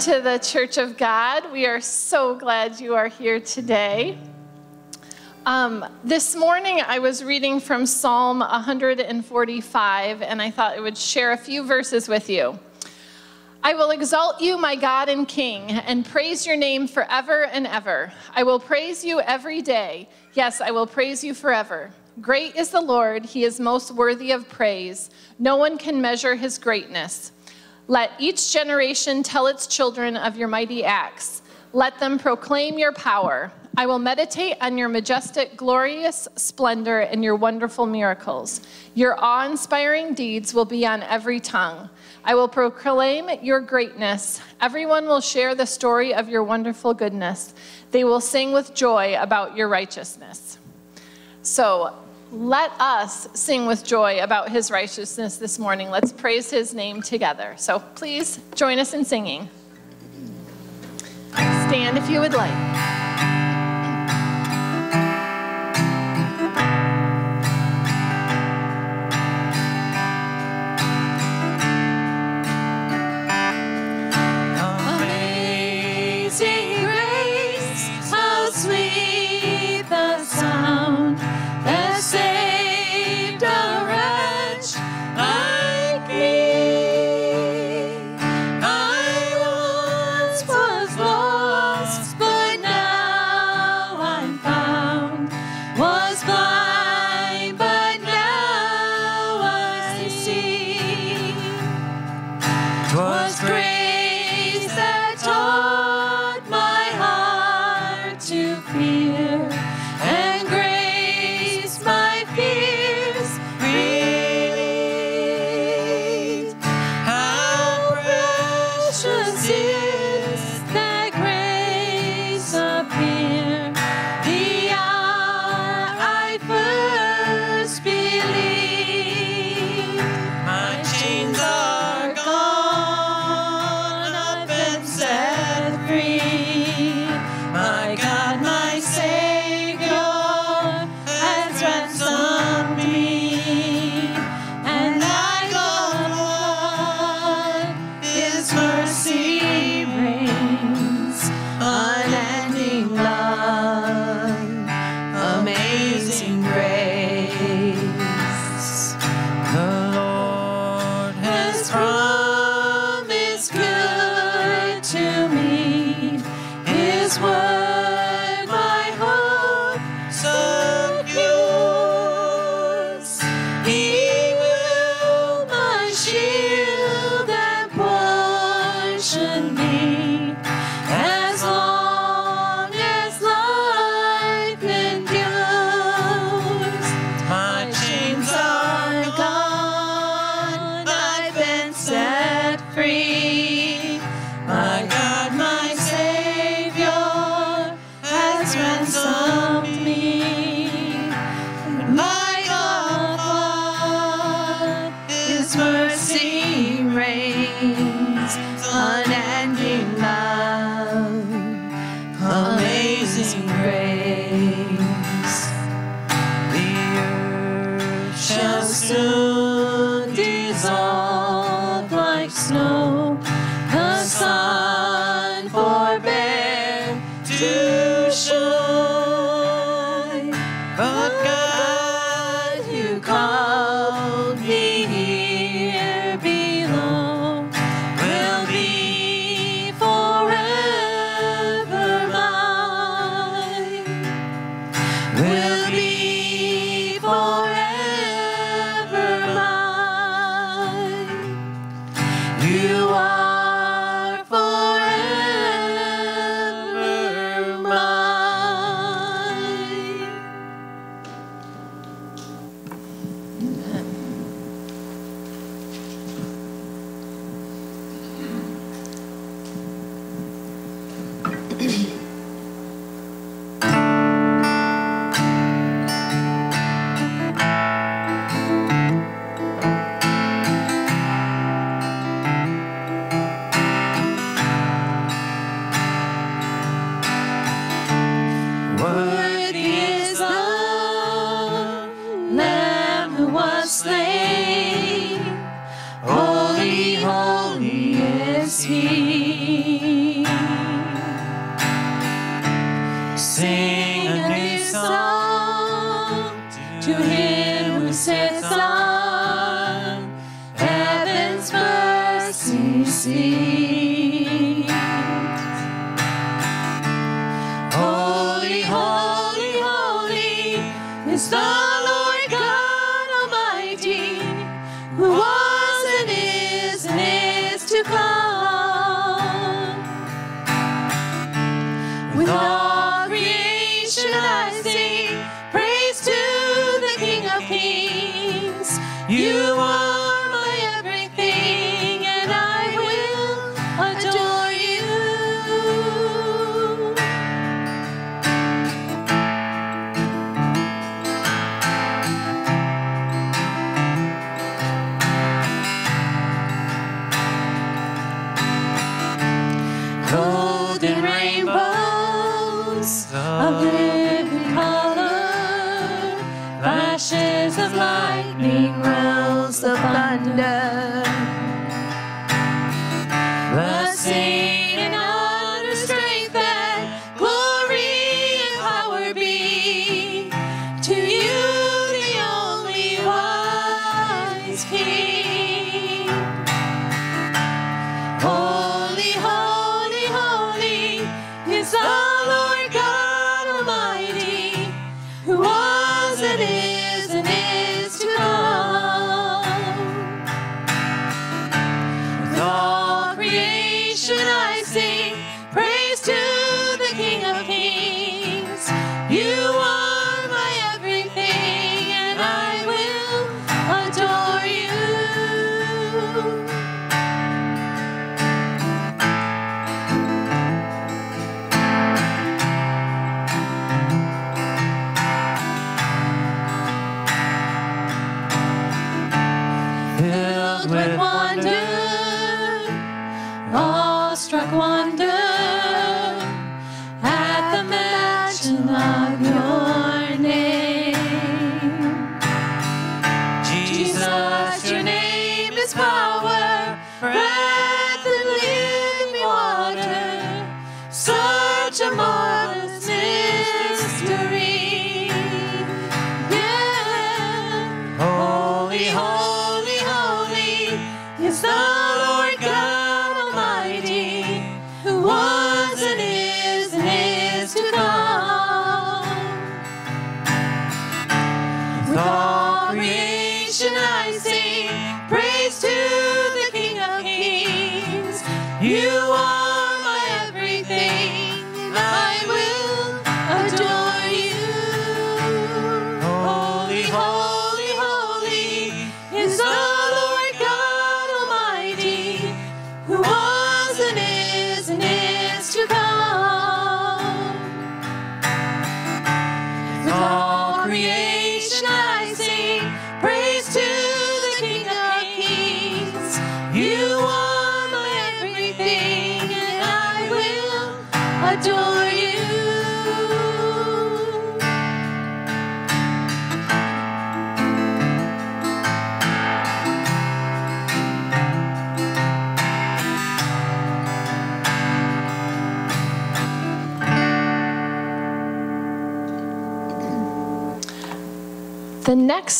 to the Church of God. We are so glad you are here today. Um, this morning, I was reading from Psalm 145, and I thought I would share a few verses with you. I will exalt you, my God and King, and praise your name forever and ever. I will praise you every day. Yes, I will praise you forever. Great is the Lord, he is most worthy of praise. No one can measure his greatness. Let each generation tell its children of your mighty acts. Let them proclaim your power. I will meditate on your majestic, glorious splendor and your wonderful miracles. Your awe inspiring deeds will be on every tongue. I will proclaim your greatness. Everyone will share the story of your wonderful goodness. They will sing with joy about your righteousness. So, let us sing with joy about his righteousness this morning. Let's praise his name together. So please join us in singing. Stand if you would like.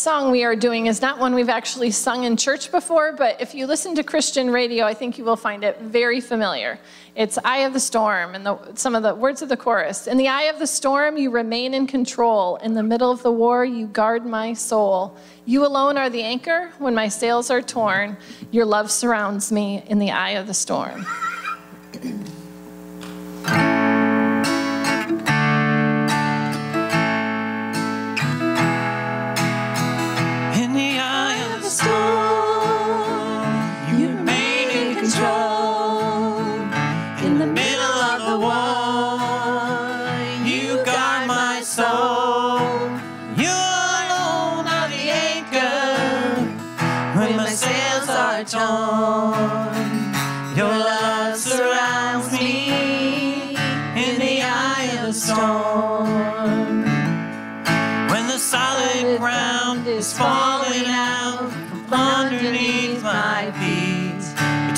song we are doing is not one we've actually sung in church before, but if you listen to Christian radio, I think you will find it very familiar. It's Eye of the Storm and the, some of the words of the chorus. In the eye of the storm, you remain in control. In the middle of the war, you guard my soul. You alone are the anchor when my sails are torn. Your love surrounds me in the eye of the storm.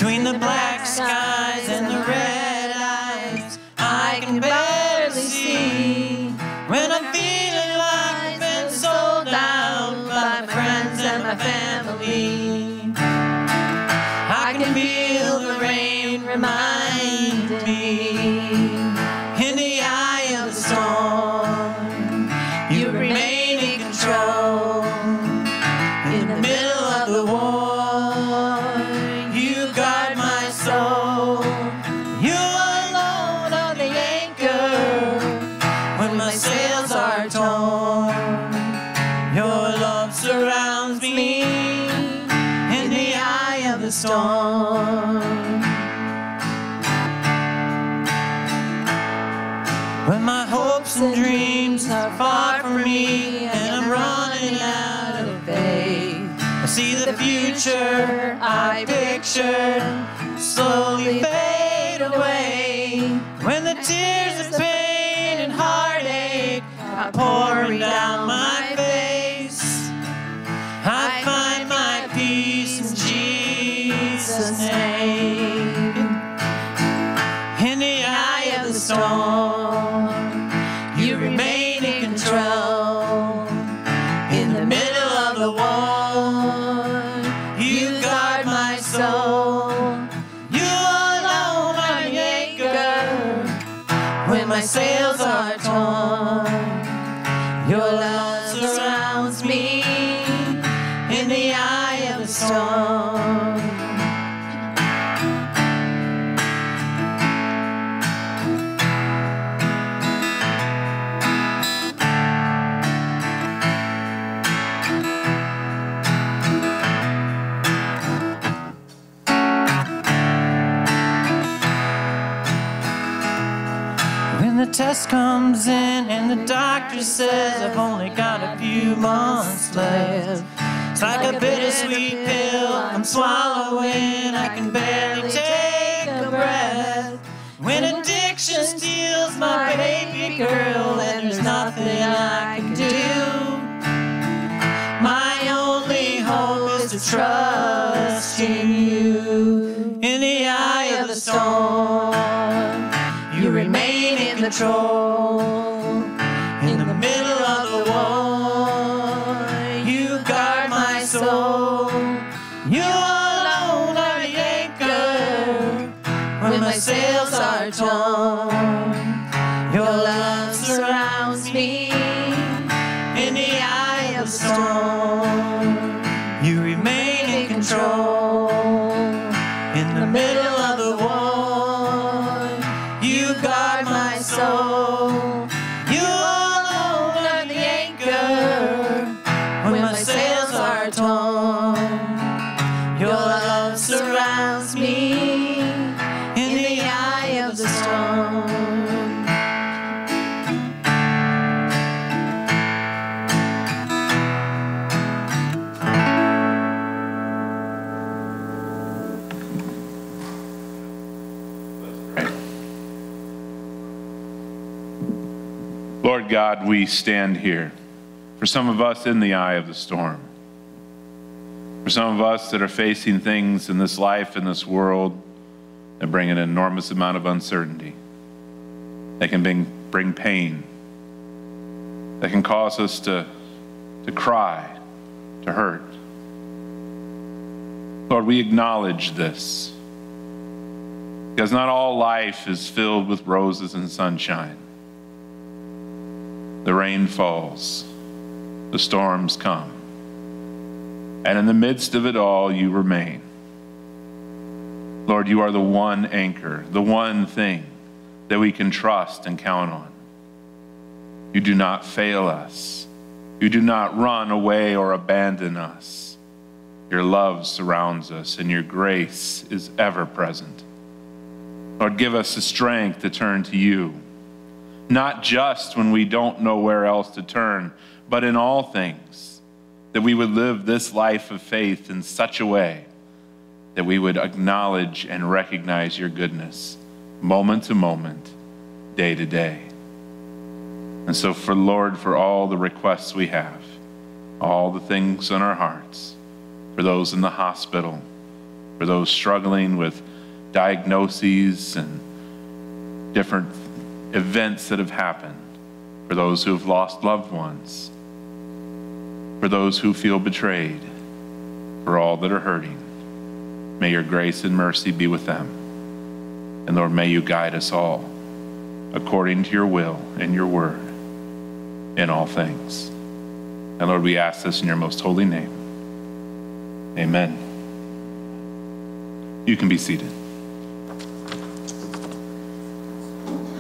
between the black skies and the says I've only got a few months left. It's like a bittersweet pill I'm swallowing. I can barely take a breath. When addiction steals my baby girl and there's nothing I can do. My only hope is to trust in you. In the eye of the storm, you remain in control. God, we stand here. For some of us in the eye of the storm. For some of us that are facing things in this life, in this world, that bring an enormous amount of uncertainty. That can bring, bring pain. That can cause us to, to cry, to hurt. Lord, we acknowledge this. Because not all life is filled with roses and sunshine. The rain falls, the storms come. And in the midst of it all, you remain. Lord, you are the one anchor, the one thing that we can trust and count on. You do not fail us. You do not run away or abandon us. Your love surrounds us, and your grace is ever present. Lord, give us the strength to turn to you not just when we don't know where else to turn, but in all things, that we would live this life of faith in such a way that we would acknowledge and recognize your goodness moment to moment, day to day. And so, for Lord, for all the requests we have, all the things in our hearts, for those in the hospital, for those struggling with diagnoses and different events that have happened, for those who have lost loved ones, for those who feel betrayed, for all that are hurting. May your grace and mercy be with them. And Lord, may you guide us all according to your will and your word in all things. And Lord, we ask this in your most holy name. Amen. You can be seated.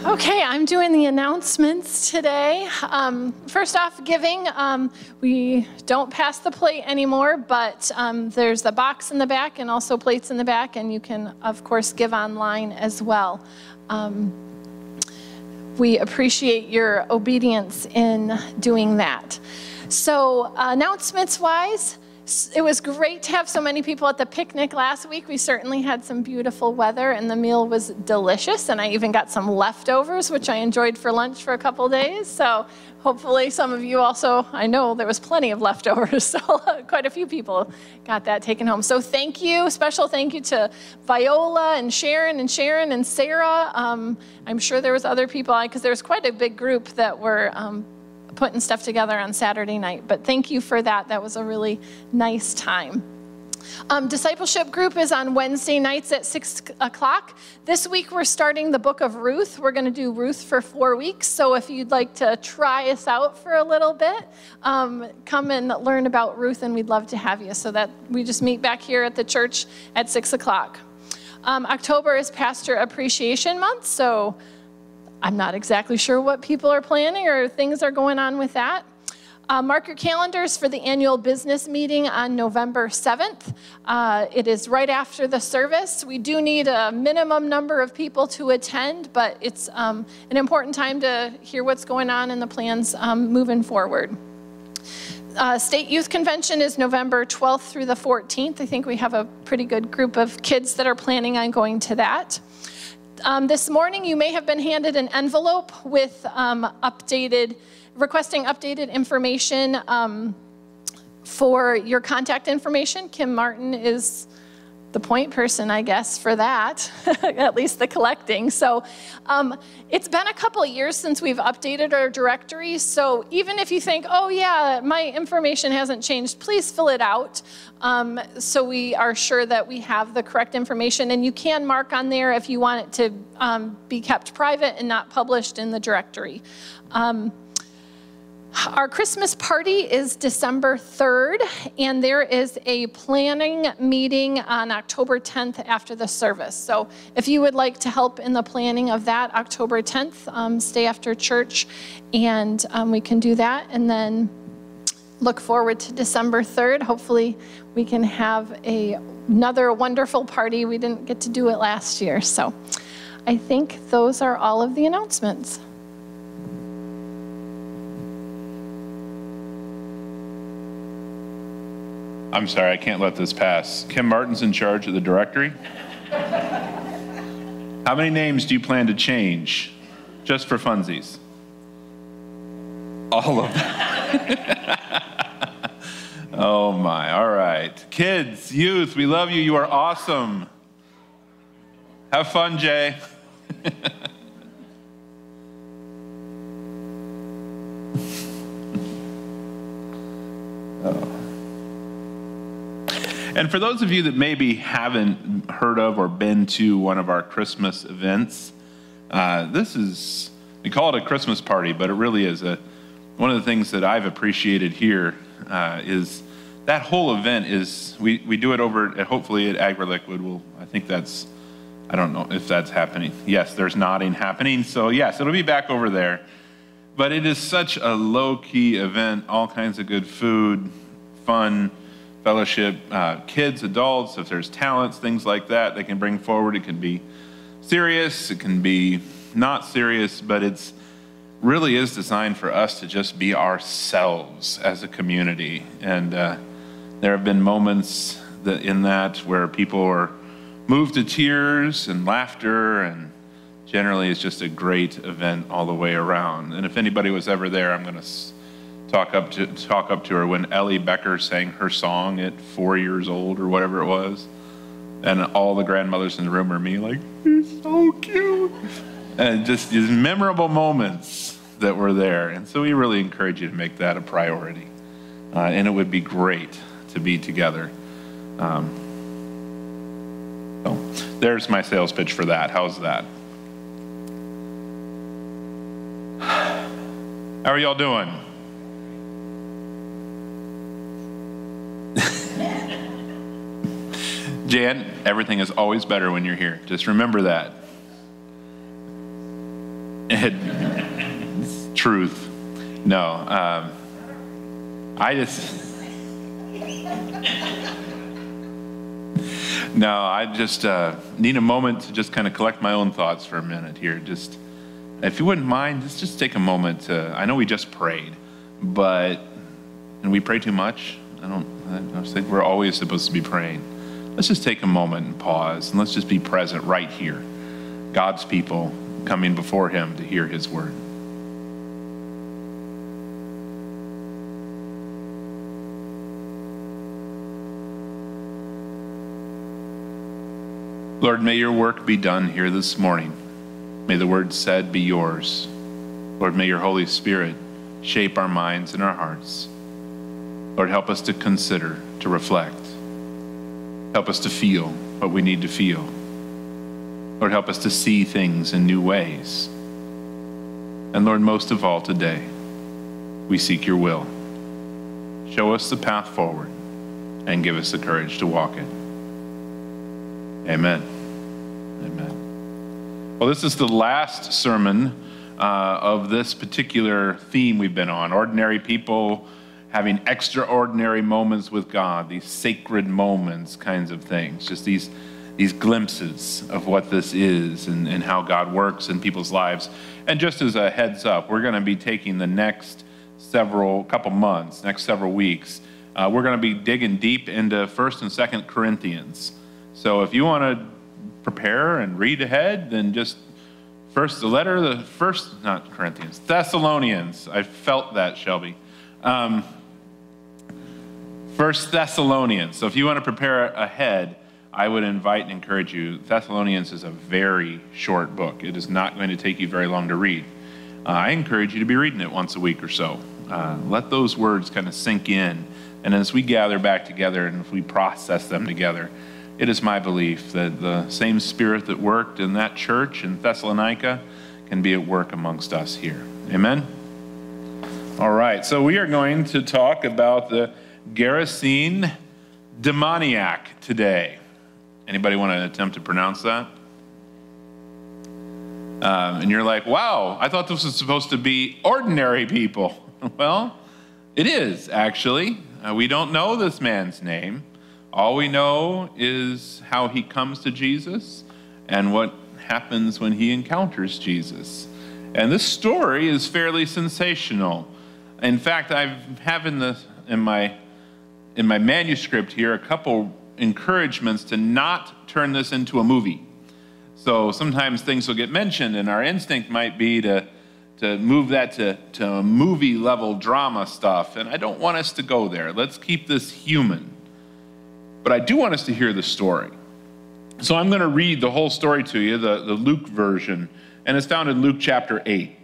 Okay, I'm doing the announcements today. Um, first off, giving. Um, we don't pass the plate anymore, but um, there's a box in the back and also plates in the back, and you can, of course, give online as well. Um, we appreciate your obedience in doing that. So, announcements wise, it was great to have so many people at the picnic last week. We certainly had some beautiful weather, and the meal was delicious. And I even got some leftovers, which I enjoyed for lunch for a couple days. So hopefully, some of you also, I know there was plenty of leftovers, so quite a few people got that taken home. So thank you. Special thank you to Viola and Sharon and Sharon and Sarah. Um, I'm sure there was other people, I because there was quite a big group that were. Um, putting stuff together on Saturday night. But thank you for that. That was a really nice time. Um, discipleship group is on Wednesday nights at 6 o'clock. This week we're starting the book of Ruth. We're going to do Ruth for four weeks. So if you'd like to try us out for a little bit, um, come and learn about Ruth, and we'd love to have you. So that we just meet back here at the church at 6 o'clock. Um, October is Pastor Appreciation Month. So I'm not exactly sure what people are planning or things are going on with that. Uh, mark your calendars for the annual business meeting on November 7th. Uh, it is right after the service. We do need a minimum number of people to attend, but it's um, an important time to hear what's going on and the plans um, moving forward. Uh, State Youth Convention is November 12th through the 14th. I think we have a pretty good group of kids that are planning on going to that. Um, this morning, you may have been handed an envelope with um, updated, requesting updated information um, for your contact information. Kim Martin is the point person, I guess, for that, at least the collecting. So um, it's been a couple years since we've updated our directory. So even if you think, oh, yeah, my information hasn't changed, please fill it out um, so we are sure that we have the correct information. And you can mark on there if you want it to um, be kept private and not published in the directory. Our Christmas party is December 3rd, and there is a planning meeting on October 10th after the service. So, if you would like to help in the planning of that October 10th, um, stay after church, and um, we can do that. And then look forward to December 3rd. Hopefully, we can have a, another wonderful party. We didn't get to do it last year. So, I think those are all of the announcements. I'm sorry, I can't let this pass. Kim Martin's in charge of the directory. How many names do you plan to change just for funsies? All of them. oh my, all right. Kids, youth, we love you. You are awesome. Have fun, Jay. Oh. And for those of you that maybe haven't heard of or been to one of our Christmas events, uh, this is, we call it a Christmas party, but it really is a, one of the things that I've appreciated here uh, is that whole event is, we, we do it over, at, hopefully at AgriLiquid. We'll, I think that's, I don't know if that's happening. Yes, there's nodding happening. So yes, it'll be back over there. But it is such a low key event, all kinds of good food, fun, fellowship, uh, kids, adults, if there's talents, things like that they can bring forward. It can be serious, it can be not serious, but it's really is designed for us to just be ourselves as a community. And uh, there have been moments that in that where people are moved to tears and laughter and generally it's just a great event all the way around. And if anybody was ever there, I'm going to talk up to talk up to her when Ellie Becker sang her song at four years old or whatever it was, and all the grandmothers in the room are me like, "He's so cute," and just these memorable moments that were there. And so we really encourage you to make that a priority, uh, and it would be great to be together. Um, so there's my sales pitch for that. How's that? How are y'all doing? Jan, everything is always better when you're here. Just remember that. Truth. No. Um, I just. no, I just uh, need a moment to just kind of collect my own thoughts for a minute here. Just if you wouldn't mind, let's just take a moment to. I know we just prayed, but and we pray too much. I don't. I think we're always supposed to be praying. Let's just take a moment and pause, and let's just be present right here. God's people coming before Him to hear His word. Lord, may your work be done here this morning. May the word said be yours. Lord, may your Holy Spirit shape our minds and our hearts. Lord, help us to consider, to reflect. Help us to feel what we need to feel. Lord, help us to see things in new ways. And Lord, most of all today, we seek your will. Show us the path forward and give us the courage to walk it. Amen. Amen. Well, this is the last sermon uh, of this particular theme we've been on ordinary people having extraordinary moments with God, these sacred moments kinds of things, just these, these glimpses of what this is and, and how God works in people's lives. And just as a heads up, we're going to be taking the next several couple months, next several weeks, uh, we're going to be digging deep into First and Second Corinthians. So if you want to prepare and read ahead, then just first the letter, the first, not Corinthians, Thessalonians. I felt that, Shelby. Um, First Thessalonians. So if you want to prepare ahead, I would invite and encourage you. Thessalonians is a very short book. It is not going to take you very long to read. Uh, I encourage you to be reading it once a week or so. Uh, let those words kind of sink in. And as we gather back together and if we process them together, it is my belief that the same spirit that worked in that church in Thessalonica can be at work amongst us here. Amen? All right, so we are going to talk about the Gerasene demoniac today. Anybody want to attempt to pronounce that? Um, and you're like, wow, I thought this was supposed to be ordinary people. well, it is actually. Uh, we don't know this man's name. All we know is how he comes to Jesus and what happens when he encounters Jesus. And this story is fairly sensational. In fact, I have in, the, in my in my manuscript here a couple encouragements to not turn this into a movie. So sometimes things will get mentioned, and our instinct might be to, to move that to, to movie level drama stuff. And I don't want us to go there. Let's keep this human. But I do want us to hear the story. So I'm going to read the whole story to you, the, the Luke version, and it's found in Luke chapter 8.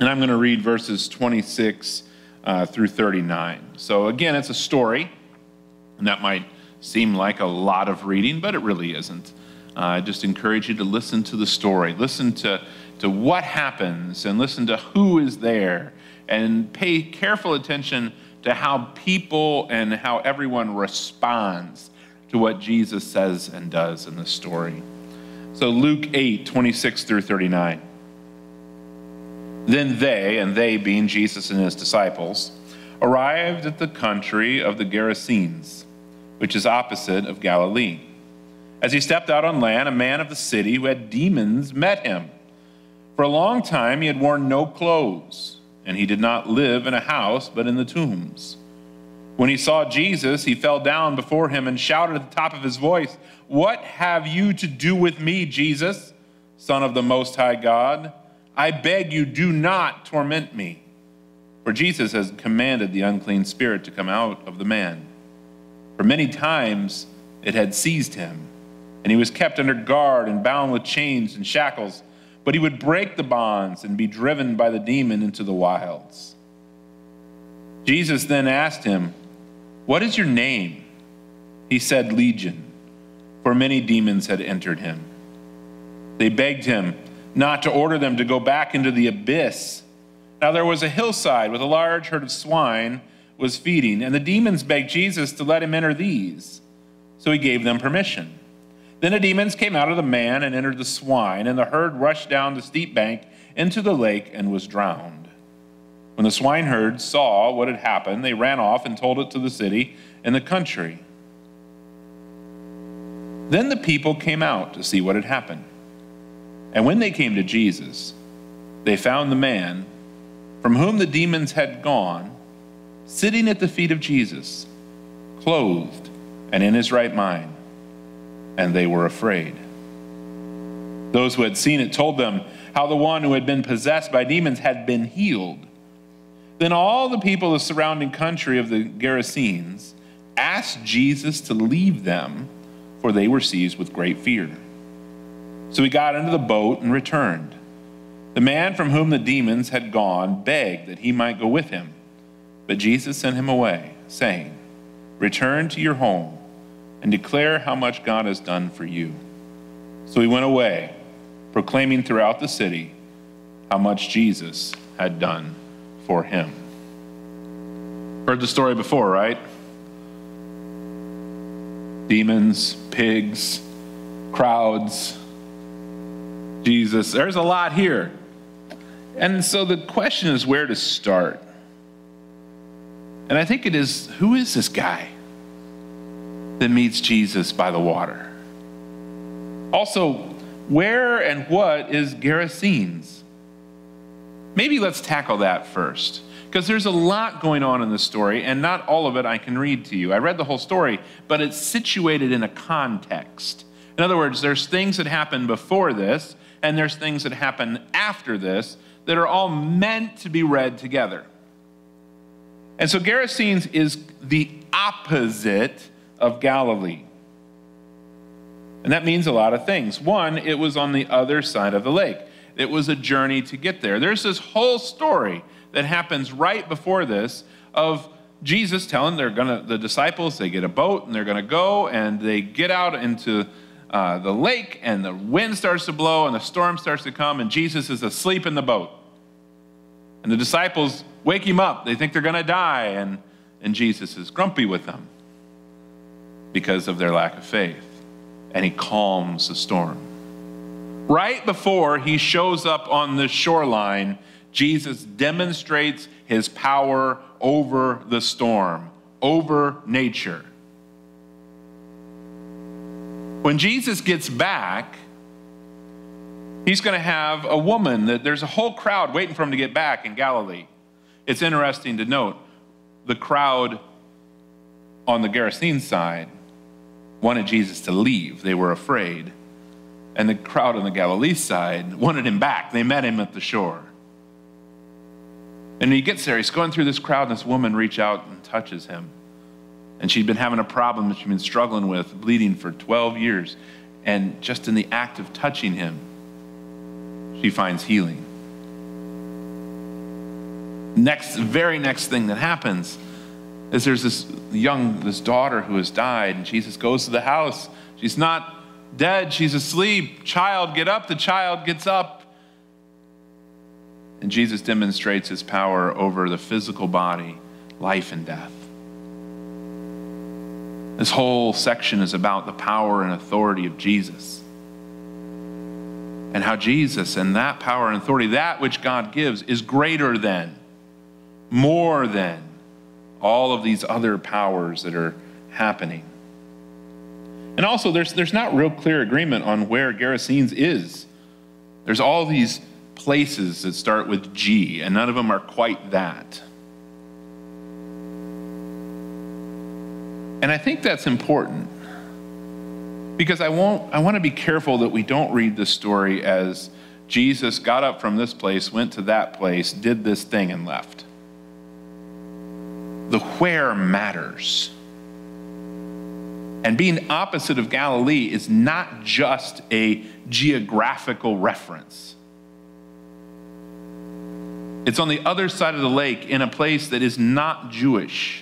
And I'm going to read verses 26 uh, through 39. So, again, it's a story, and that might seem like a lot of reading, but it really isn't. Uh, I just encourage you to listen to the story, listen to, to what happens, and listen to who is there, and pay careful attention to how people and how everyone responds to what Jesus says and does in the story. So, Luke 8, 26 through 39. Then they, and they being Jesus and his disciples, arrived at the country of the Gerasenes, which is opposite of Galilee. As he stepped out on land, a man of the city who had demons met him. For a long time he had worn no clothes, and he did not live in a house, but in the tombs. When he saw Jesus, he fell down before him and shouted at the top of his voice, What have you to do with me, Jesus, Son of the Most High God? I beg you, do not torment me. For Jesus has commanded the unclean spirit to come out of the man. For many times it had seized him, and he was kept under guard and bound with chains and shackles, but he would break the bonds and be driven by the demon into the wilds. Jesus then asked him, What is your name? He said, Legion, for many demons had entered him. They begged him, not to order them to go back into the abyss. Now there was a hillside with a large herd of swine was feeding, and the demons begged Jesus to let him enter these. So he gave them permission. Then the demons came out of the man and entered the swine, and the herd rushed down the steep bank into the lake and was drowned. When the swineherd saw what had happened, they ran off and told it to the city and the country. Then the people came out to see what had happened. And when they came to Jesus, they found the man from whom the demons had gone sitting at the feet of Jesus, clothed and in his right mind, and they were afraid. Those who had seen it told them how the one who had been possessed by demons had been healed. Then all the people of the surrounding country of the Gerasenes asked Jesus to leave them, for they were seized with great fear. So he got into the boat and returned. The man from whom the demons had gone begged that he might go with him, but Jesus sent him away, saying, Return to your home and declare how much God has done for you. So he went away, proclaiming throughout the city how much Jesus had done for him. Heard the story before, right? Demons, pigs, crowds, Jesus. There's a lot here. And so the question is where to start. And I think it is who is this guy that meets Jesus by the water? Also, where and what is Gerasenes? Maybe let's tackle that first, because there's a lot going on in the story, and not all of it I can read to you. I read the whole story, but it's situated in a context. In other words, there's things that happened before this, and there's things that happen after this that are all meant to be read together. And so Gerasenes is the opposite of Galilee. And that means a lot of things. One, it was on the other side of the lake. It was a journey to get there. There's this whole story that happens right before this of Jesus telling they're gonna the disciples they get a boat and they're gonna go and they get out into uh, the lake and the wind starts to blow and the storm starts to come and Jesus is asleep in the boat. And the disciples wake him up. They think they're going to die. And, and Jesus is grumpy with them because of their lack of faith. And he calms the storm. Right before he shows up on the shoreline, Jesus demonstrates his power over the storm, over nature. When Jesus gets back, he's going to have a woman that there's a whole crowd waiting for him to get back in Galilee. It's interesting to note the crowd on the Gerasene side wanted Jesus to leave. They were afraid. And the crowd on the Galilee side wanted him back. They met him at the shore. And he gets there, he's going through this crowd, and this woman reaches out and touches him. And she'd been having a problem that she'd been struggling with, bleeding for 12 years. And just in the act of touching him, she finds healing. Next, very next thing that happens is there's this young, this daughter who has died, and Jesus goes to the house. She's not dead, she's asleep. Child, get up. The child gets up. And Jesus demonstrates his power over the physical body, life and death. This whole section is about the power and authority of Jesus. And how Jesus and that power and authority, that which God gives, is greater than, more than all of these other powers that are happening. And also, there's, there's not real clear agreement on where Gerasenes is. There's all these places that start with G, and none of them are quite that. And I think that's important because I, won't, I want to be careful that we don't read the story as Jesus got up from this place, went to that place, did this thing, and left. The where matters. And being opposite of Galilee is not just a geographical reference. It's on the other side of the lake in a place that is not Jewish.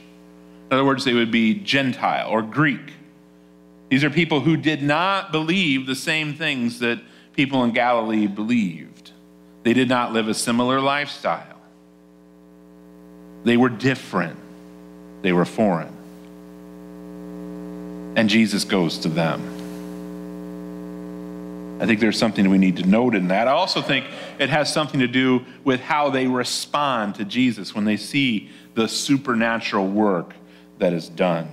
In other words, they would be Gentile or Greek. These are people who did not believe the same things that people in Galilee believed. They did not live a similar lifestyle. They were different, they were foreign. And Jesus goes to them. I think there's something we need to note in that. I also think it has something to do with how they respond to Jesus when they see the supernatural work that is done.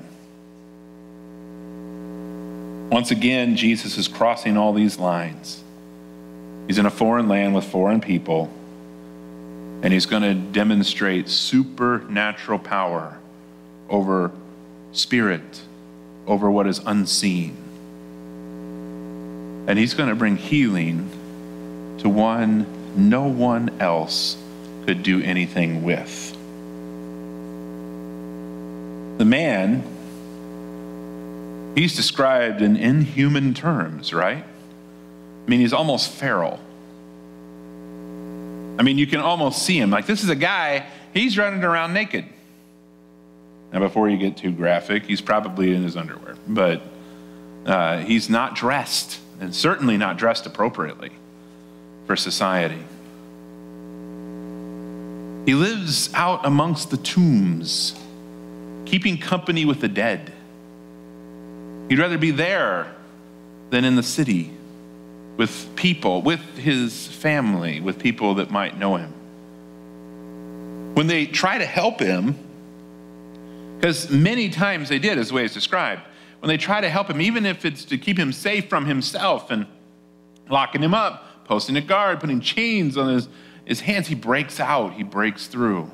Once again, Jesus is crossing all these lines. He's in a foreign land with foreign people, And he's going to demonstrate supernatural power over spirit, over what is unseen. And he's going to bring healing to one no one else could do anything with. The man, he's described in inhuman terms, right? I mean, he's almost feral. I mean, you can almost see him. Like, this is a guy, he's running around naked. Now, before you get too graphic, he's probably in his underwear, but uh, he's not dressed, and certainly not dressed appropriately for society. He lives out amongst the tombs, keeping company with the dead. He'd rather be there than in the city with people, with his family, with people that might know him. When they try to help him, because many times they did, as the way it's described, when they try to help him, even if it's to keep him safe from himself and locking him up, posting a guard, putting chains on his, his hands, he breaks out, he breaks through,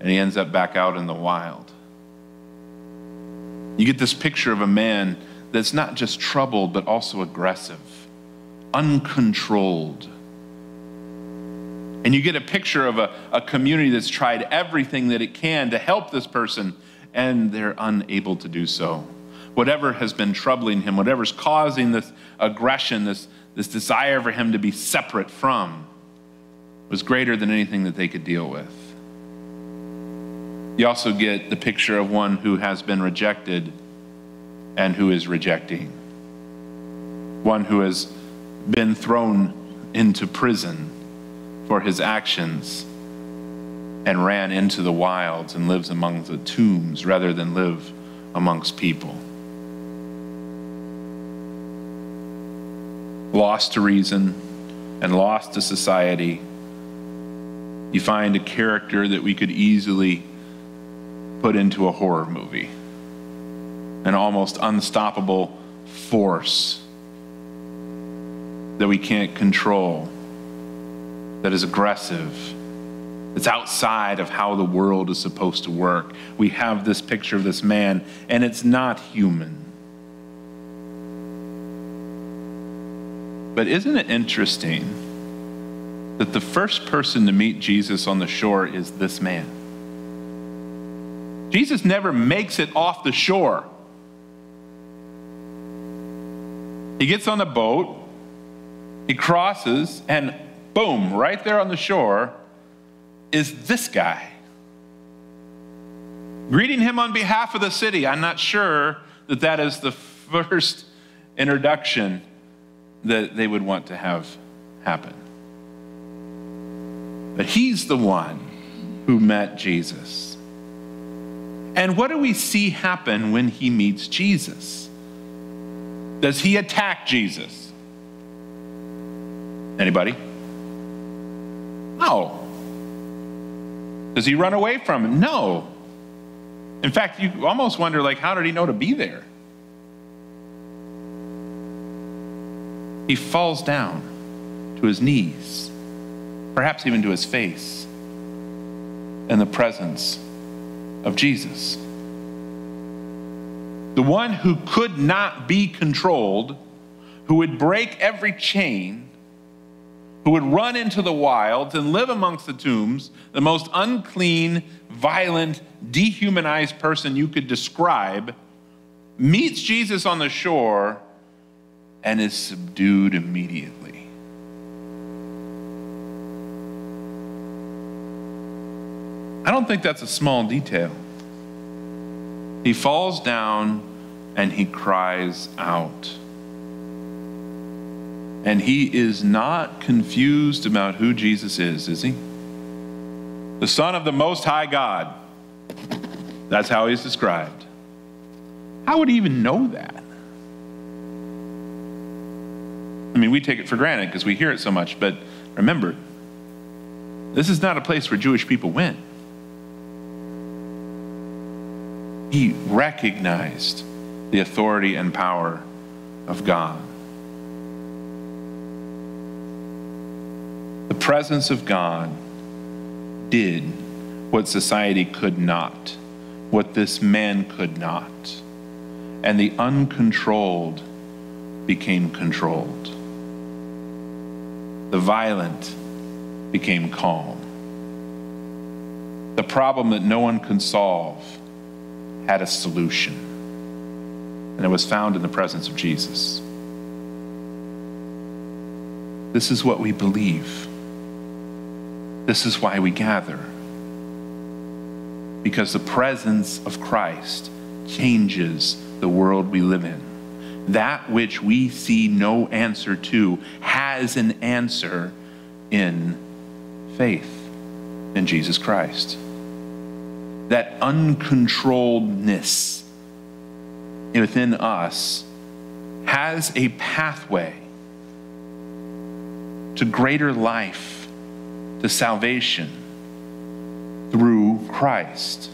and he ends up back out in the wild. You get this picture of a man that's not just troubled, but also aggressive uncontrolled. And you get a picture of a, a community that's tried everything that it can to help this person, and they're unable to do so. Whatever has been troubling him, whatever's causing this aggression, this, this desire for him to be separate from, was greater than anything that they could deal with. You also get the picture of one who has been rejected and who is rejecting, one who has been thrown into prison for his actions and ran into the wilds and lives among the tombs rather than live amongst people. Lost to reason and lost to society, you find a character that we could easily put into a horror movie an almost unstoppable force that we can't control, that is aggressive, that's outside of how the world is supposed to work. We have this picture of this man, and it's not human. But isn't it interesting that the first person to meet Jesus on the shore is this man? Jesus never makes it off the shore. He gets on a boat, he crosses, and boom, right there on the shore is this guy. Greeting him on behalf of the city. I'm not sure that that is the first introduction that they would want to have happen. But he's the one who met Jesus. And what do we see happen when he meets Jesus? Does he attack Jesus? Anybody? No. Does he run away from him? No. In fact, you almost wonder like how did he know to be there? He falls down to his knees, perhaps even to his face, in the presence of Jesus. The one who could not be controlled, who would break every chain, who would run into the wilds and live amongst the tombs, the most unclean, violent, dehumanized person you could describe, meets Jesus on the shore and is subdued immediately. I don't think that's a small detail. He falls down and he cries out. And he is not confused about who Jesus is, is he? The Son of the Most High God. That's how he's described. How would he even know that? I mean, we take it for granted because we hear it so much, but remember, this is not a place where Jewish people went. He recognized the authority and power of God. The presence of God did what society could not, what this man could not. And the uncontrolled became controlled. The violent became calm. The problem that no one could solve had a solution, and it was found in the presence of Jesus. This is what we believe. This is why we gather. Because the presence of Christ changes the world we live in. That which we see no answer to has an answer in faith in Jesus Christ. That uncontrolledness within us has a pathway to greater life, to salvation through Christ.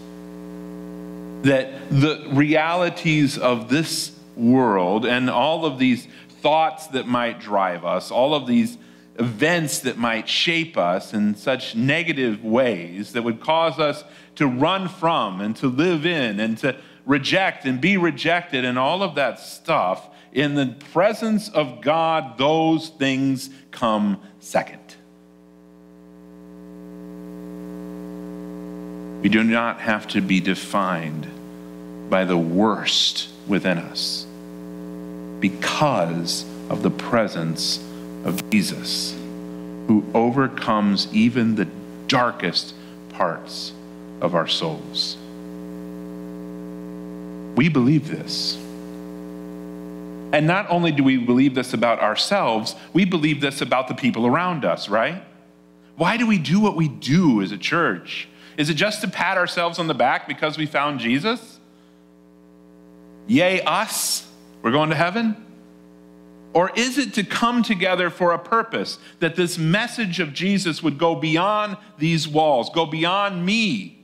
That the realities of this world and all of these thoughts that might drive us, all of these events that might shape us in such negative ways that would cause us to run from and to live in and to reject and be rejected and all of that stuff in the presence of God, those things come second. We do not have to be defined by the worst within us because of the presence of Jesus, who overcomes even the darkest parts of our souls. We believe this. And not only do we believe this about ourselves, we believe this about the people around us, right? Why do we do what we do as a church? Is it just to pat ourselves on the back because we found Jesus? Yay, us, we're going to heaven? Or is it to come together for a purpose that this message of Jesus would go beyond these walls, go beyond me?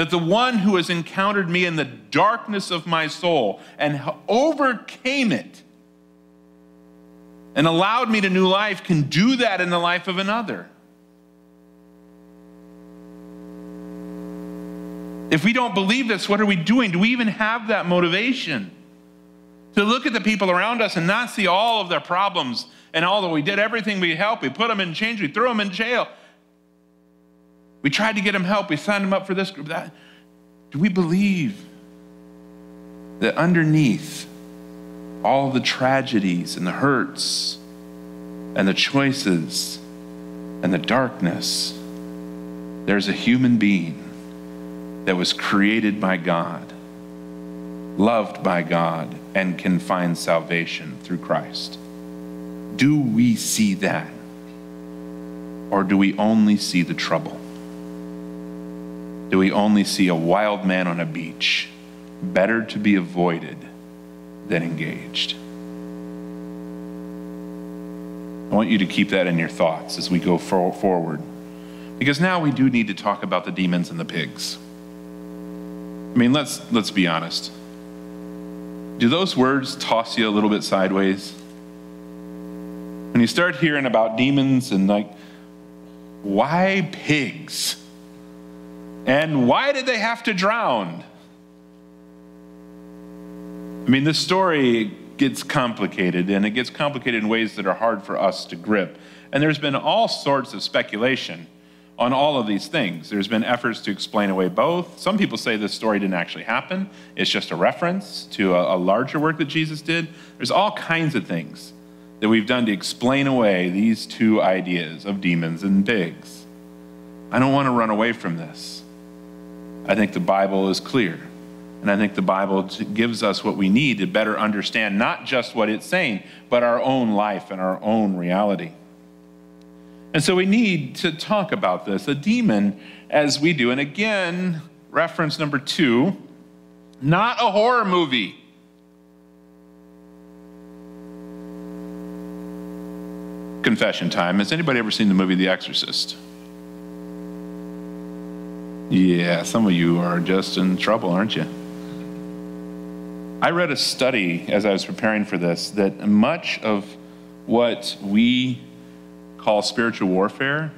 that the one who has encountered me in the darkness of my soul and overcame it and allowed me to new life can do that in the life of another. If we don't believe this, what are we doing? Do we even have that motivation? To look at the people around us and not see all of their problems and all that we did everything we helped, we put them in change, we threw them in jail. We tried to get them help. We signed them up for this group. That. Do we believe that underneath all the tragedies and the hurts and the choices and the darkness, there's a human being that was created by God, loved by God, and can find salvation through Christ? Do we see that? Or do we only see the trouble? do we only see a wild man on a beach, better to be avoided than engaged. I want you to keep that in your thoughts as we go for forward. Because now we do need to talk about the demons and the pigs. I mean, let's, let's be honest. Do those words toss you a little bit sideways? When you start hearing about demons and like, why pigs? And why did they have to drown? I mean, this story gets complicated, and it gets complicated in ways that are hard for us to grip. And there's been all sorts of speculation on all of these things. There's been efforts to explain away both. Some people say this story didn't actually happen, it's just a reference to a, a larger work that Jesus did. There's all kinds of things that we've done to explain away these two ideas of demons and pigs. I don't want to run away from this. I think the Bible is clear. And I think the Bible gives us what we need to better understand not just what it's saying, but our own life and our own reality. And so we need to talk about this, a demon, as we do. And again, reference number two, not a horror movie. Confession time. Has anybody ever seen the movie The Exorcist? Yeah, some of you are just in trouble, aren't you? I read a study as I was preparing for this that much of what we call spiritual warfare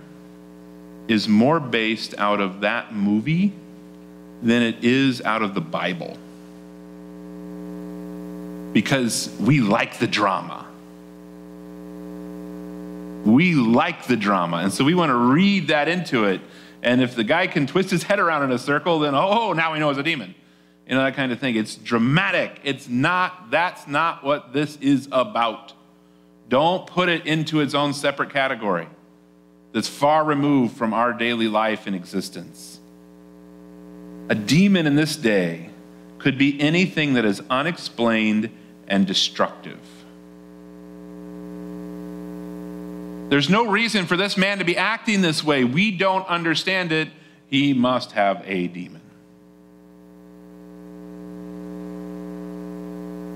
is more based out of that movie than it is out of the Bible. Because we like the drama. We like the drama. And so we want to read that into it. And if the guy can twist his head around in a circle, then oh, now we know it's a demon. You know, that kind of thing. It's dramatic. It's not, that's not what this is about. Don't put it into its own separate category that's far removed from our daily life and existence. A demon in this day could be anything that is unexplained and destructive. There's no reason for this man to be acting this way. We don't understand it. He must have a demon.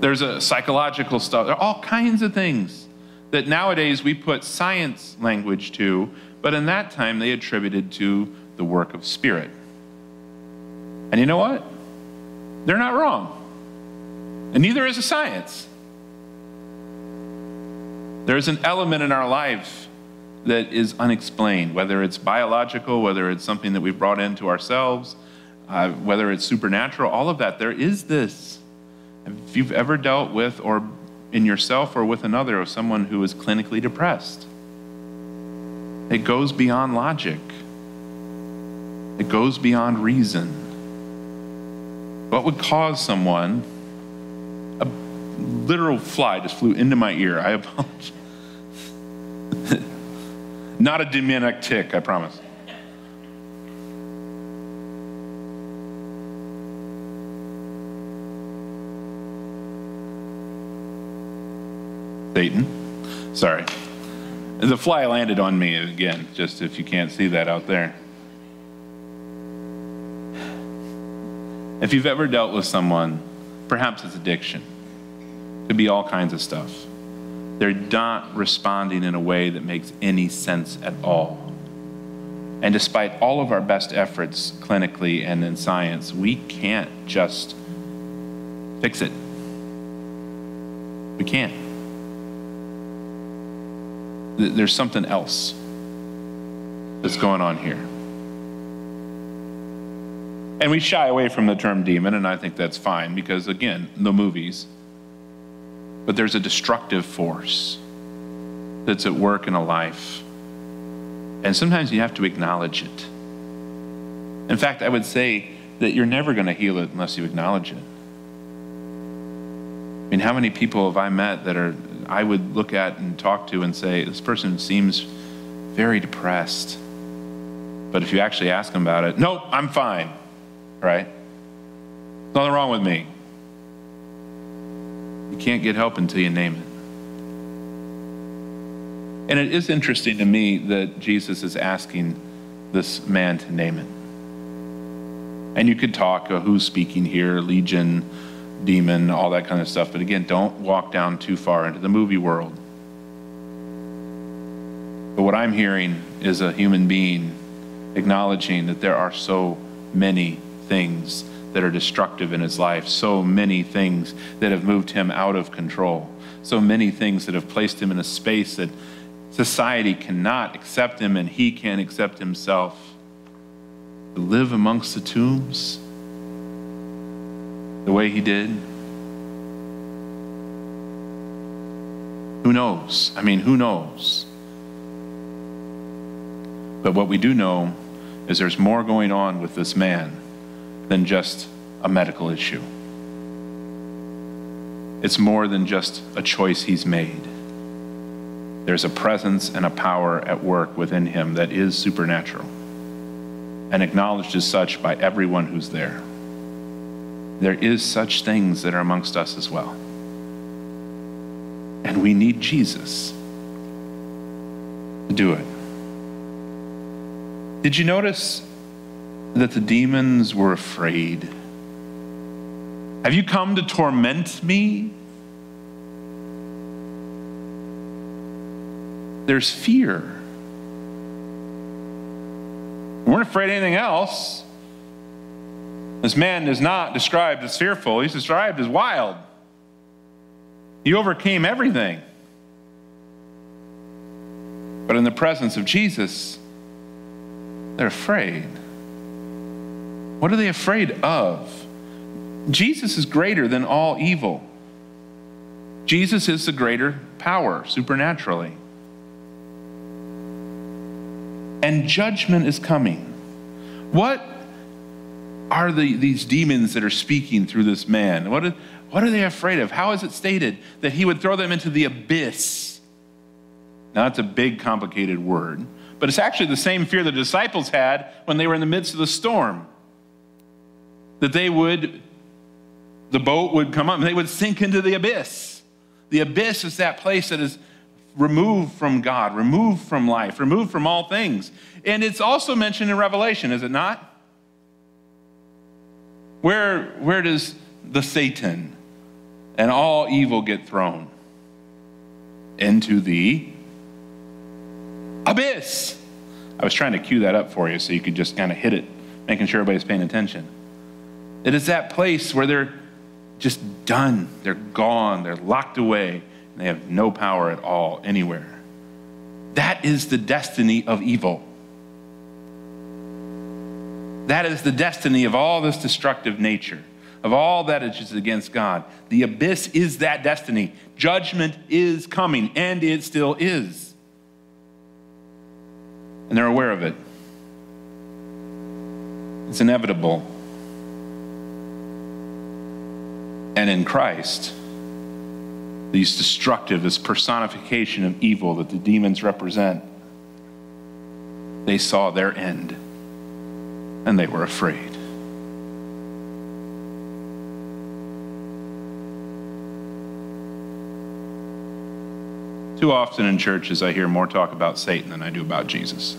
There's a psychological stuff. There are all kinds of things that nowadays we put science language to, but in that time they attributed to the work of spirit. And you know what? They're not wrong. And neither is a science. There's an element in our life that is unexplained, whether it's biological, whether it's something that we've brought into ourselves, uh, whether it's supernatural, all of that. There is this. If you've ever dealt with, or in yourself or with another, of someone who is clinically depressed, it goes beyond logic, it goes beyond reason. What would cause someone, a literal fly just flew into my ear. I apologize. Not a demonic tick, I promise. Satan. Sorry. The fly landed on me again, just if you can't see that out there. If you've ever dealt with someone, perhaps it's addiction, it could be all kinds of stuff. They're not responding in a way that makes any sense at all. And despite all of our best efforts clinically and in science, we can't just fix it. We can't. There's something else that's going on here. And we shy away from the term demon, and I think that's fine because, again, the movies. But there's a destructive force that's at work in a life. And sometimes you have to acknowledge it. In fact, I would say that you're never going to heal it unless you acknowledge it. I mean, how many people have I met that are, I would look at and talk to and say, this person seems very depressed. But if you actually ask them about it, nope, I'm fine right? Nothing wrong with me. You can't get help until you name it. And it is interesting to me that Jesus is asking this man to name it. And you could talk uh, who's speaking here, legion, demon, all that kind of stuff. But again, don't walk down too far into the movie world. But what I'm hearing is a human being acknowledging that there are so many things that are destructive in his life, so many things that have moved him out of control, so many things that have placed him in a space that society cannot accept him and he can't accept himself. To live amongst the tombs the way he did. Who knows? I mean, who knows? But what we do know is there's more going on with this man than just a medical issue. It's more than just a choice he's made. There's a presence and a power at work within him that is supernatural and acknowledged as such by everyone who's there. There is such things that are amongst us as well. And we need Jesus to do it. Did you notice that the demons were afraid. Have you come to torment me? There's fear. We weren't afraid of anything else. This man is not described as fearful, he's described as wild. He overcame everything. But in the presence of Jesus, They're afraid. What are they afraid of? Jesus is greater than all evil. Jesus is the greater power supernaturally. And judgment is coming. What are the, these demons that are speaking through this man? What are, what are they afraid of? How is it stated that he would throw them into the abyss? Now, that's a big, complicated word, but it's actually the same fear the disciples had when they were in the midst of the storm. That they would, the boat would come up and they would sink into the abyss. The abyss is that place that is removed from God, removed from life, removed from all things. And it's also mentioned in Revelation, is it not? Where, where does the Satan and all evil get thrown? Into the abyss. I was trying to cue that up for you so you could just kind of hit it, making sure everybody's paying attention. It is that place where they're just done, they're gone, they're locked away, and they have no power at all anywhere. That is the destiny of evil. That is the destiny of all this destructive nature, of all that is against God. The abyss is that destiny. Judgment is coming, and it still is. And they're aware of it. It's inevitable. And in Christ, these destructive, this personification of evil that the demons represent, they saw their end and they were afraid. Too often in churches, I hear more talk about Satan than I do about Jesus.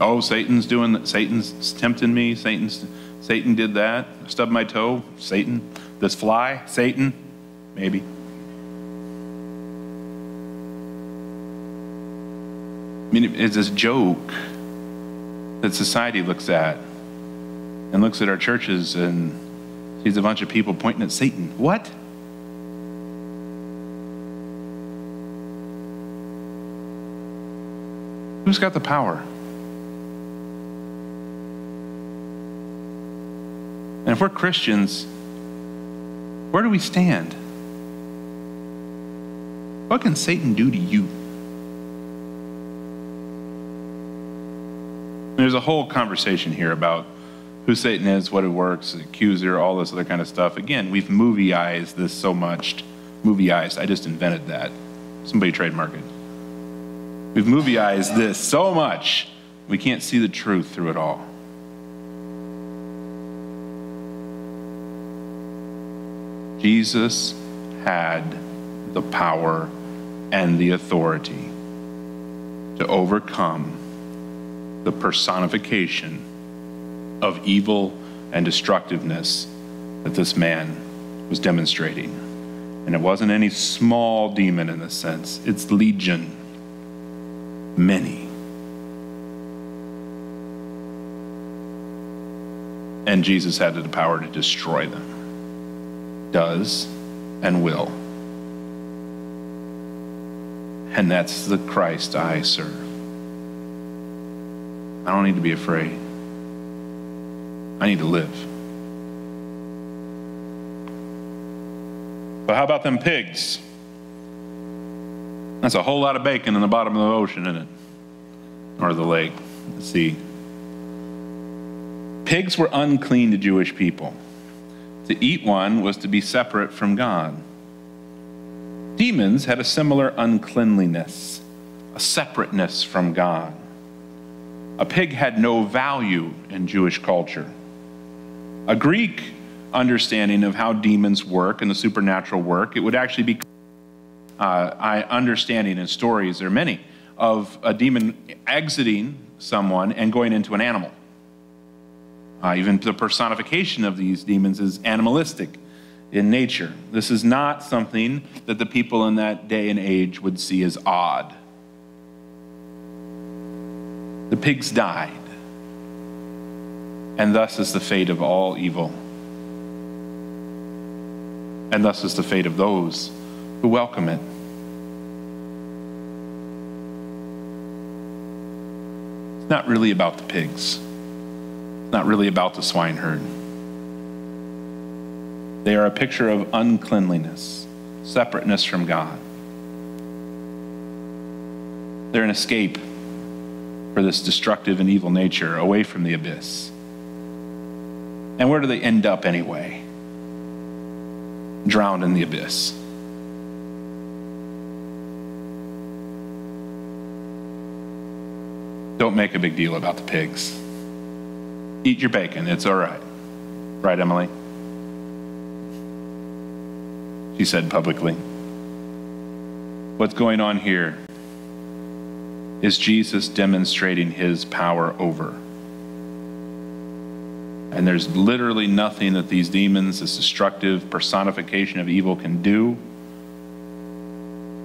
Oh, Satan's doing that. Satan's tempting me. Satan's Satan did that. Stubbed my toe. Satan. This fly. Satan. Maybe. I mean, it's this joke that society looks at and looks at our churches and sees a bunch of people pointing at Satan. What? Who's got the power? And if we're Christians, where do we stand? What can Satan do to you? There's a whole conversation here about who Satan is, what it works, the accuser, all this other kind of stuff. Again, we've movieized this so much. Movieized, I just invented that. Somebody trademark it. We've movieized this so much, we can't see the truth through it all. Jesus had the power and the authority to overcome the personification of evil and destructiveness that this man was demonstrating. And it wasn't any small demon in a sense, it's legion, many. And Jesus had the power to destroy them, does and will. And that's the Christ I serve. I don't need to be afraid. I need to live. But how about them pigs? That's a whole lot of bacon in the bottom of the ocean, isn't it? Or the lake, the sea. Pigs were unclean to Jewish people. To eat one was to be separate from God. Demons had a similar uncleanliness, a separateness from God. A pig had no value in Jewish culture. A Greek understanding of how demons work and the supernatural work, it would actually be uh, understanding and stories, there are many, of a demon exiting someone and going into an animal. Uh, even the personification of these demons is animalistic in nature. This is not something that the people in that day and age would see as odd. The pigs died, and thus is the fate of all evil. And thus is the fate of those who welcome it. It's not really about the pigs. It's not really about the swineherd. They are a picture of uncleanliness, separateness from God. They're an escape for this destructive and evil nature away from the abyss. And where do they end up anyway? Drowned in the abyss. Don't make a big deal about the pigs. Eat your bacon, it's all right. Right, Emily? She said publicly. What's going on here is Jesus demonstrating his power over. And there's literally nothing that these demons, this destructive personification of evil, can do